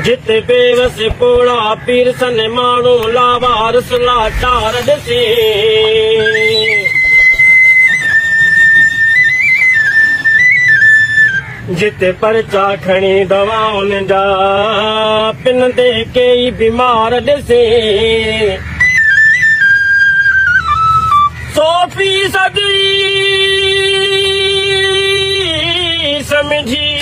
جتي بيوس پوڙا پير سن ماڻهو لاوار سلا چار ڏسي جتي پرچا کڻي دوائن جا پن تي ڪئي بيمار ڏسي سؤ فيسدي سمجهي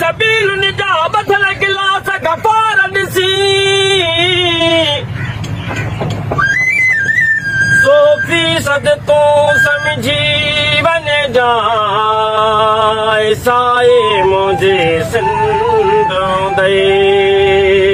سبيلن جا ٻڌل گلاس گفار ڏسي سؤ فيصد تون سمجهي وڃ منهنجي دئي